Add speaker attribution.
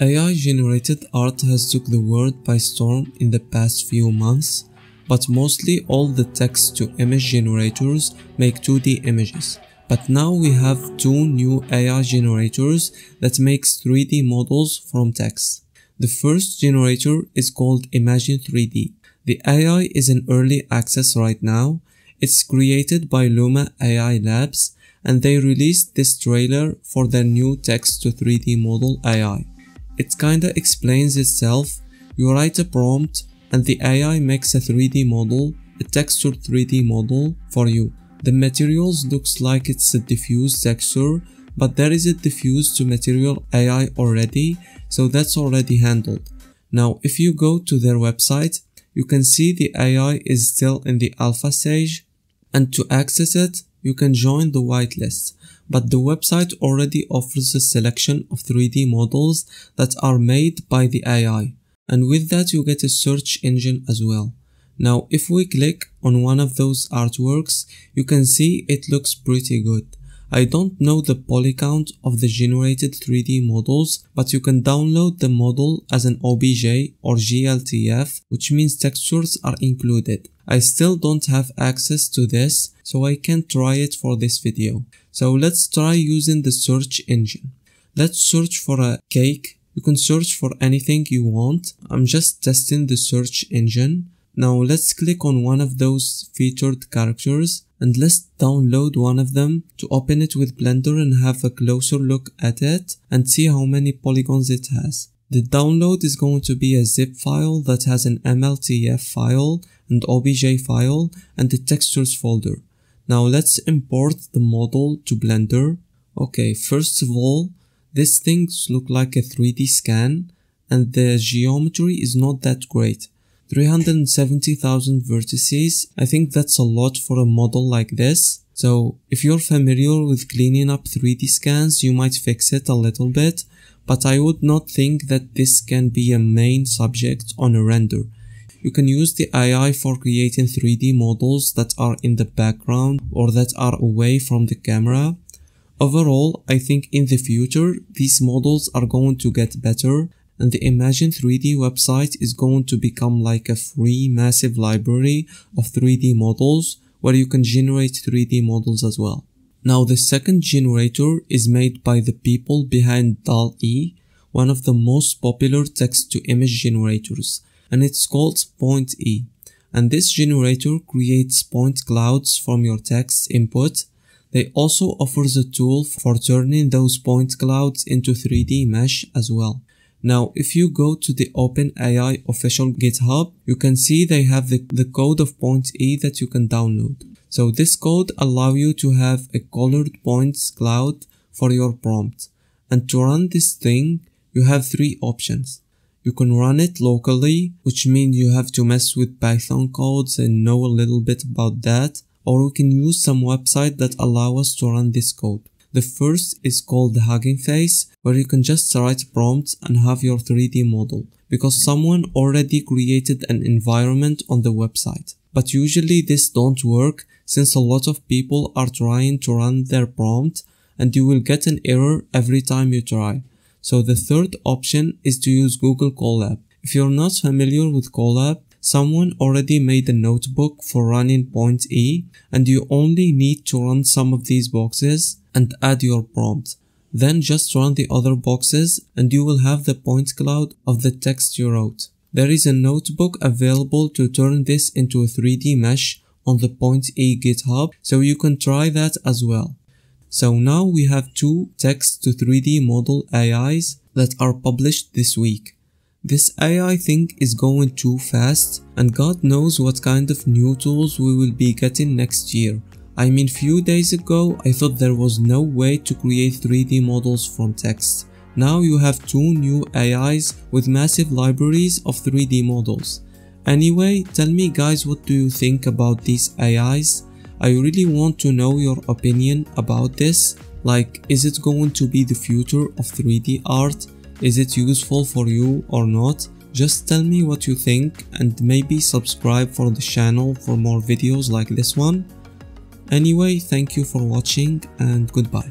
Speaker 1: AI generated art has took the world by storm in the past few months, but mostly all the text to image generators make 2D images. But now we have two new AI generators that makes 3D models from text. The first generator is called Imagine 3D. The AI is in early access right now. It's created by Luma AI Labs and they released this trailer for their new text to 3D model AI. It kinda explains itself. You write a prompt and the AI makes a 3D model, a textured 3D model for you. The materials looks like it's a diffuse texture, but there is a diffuse to material AI already, so that's already handled. Now if you go to their website, you can see the AI is still in the alpha stage, and to access it, you can join the whitelist, but the website already offers a selection of 3D models that are made by the AI, and with that you get a search engine as well. Now if we click on one of those artworks, you can see it looks pretty good. I don't know the poly count of the generated 3D models, but you can download the model as an OBJ or GLTF, which means textures are included. I still don't have access to this, so I can't try it for this video. So let's try using the search engine. Let's search for a cake. You can search for anything you want. I'm just testing the search engine. Now let's click on one of those featured characters and let's download one of them to open it with Blender and have a closer look at it and see how many polygons it has. The download is going to be a zip file that has an MLTF file and OBJ file and the textures folder. Now let's import the model to Blender. Okay, first of all, these things look like a 3D scan and the geometry is not that great. 370,000 vertices. I think that's a lot for a model like this. So if you're familiar with cleaning up 3D scans, you might fix it a little bit, but I would not think that this can be a main subject on a render. You can use the AI for creating 3D models that are in the background or that are away from the camera. Overall, I think in the future, these models are going to get better and the Imagine 3D website is going to become like a free massive library of 3D models where you can generate 3D models as well. Now the second generator is made by the people behind DALL-E, one of the most popular text to image generators, and it's called Point E. And this generator creates point clouds from your text input. They also offers a tool for turning those point clouds into 3D mesh as well. Now, if you go to the OpenAI official GitHub, you can see they have the, the code of point E that you can download. So this code allow you to have a colored points cloud for your prompt. And to run this thing, you have three options. You can run it locally, which means you have to mess with Python codes and know a little bit about that. Or we can use some website that allow us to run this code. The first is called the Hugging Face, where you can just write prompts and have your 3D model, because someone already created an environment on the website. But usually this don't work since a lot of people are trying to run their prompt and you will get an error every time you try. So the third option is to use Google Colab. If you're not familiar with Colab, someone already made a notebook for running point E and you only need to run some of these boxes and add your prompt. Then just run the other boxes and you will have the point cloud of the text you wrote. There is a notebook available to turn this into a 3D mesh on the Point E GitHub, so you can try that as well. So now we have two text to 3D model AIs that are published this week. This AI thing is going too fast and God knows what kind of new tools we will be getting next year. I mean few days ago I thought there was no way to create 3D models from text. Now you have two new AIs with massive libraries of 3D models. Anyway, tell me guys what do you think about these AIs? I really want to know your opinion about this. Like, is it going to be the future of 3D art? Is it useful for you or not? Just tell me what you think and maybe subscribe for the channel for more videos like this one. Anyway, thank you for watching and goodbye.